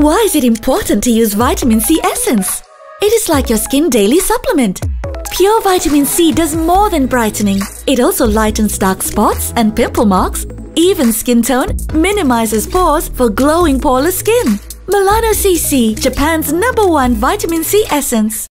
Why is it important to use vitamin C essence? It is like your skin daily supplement. Pure vitamin C does more than brightening. It also lightens dark spots and pimple marks, even skin tone, minimizes pores for glowing poreless skin. Melano CC, Japan's number one vitamin C essence.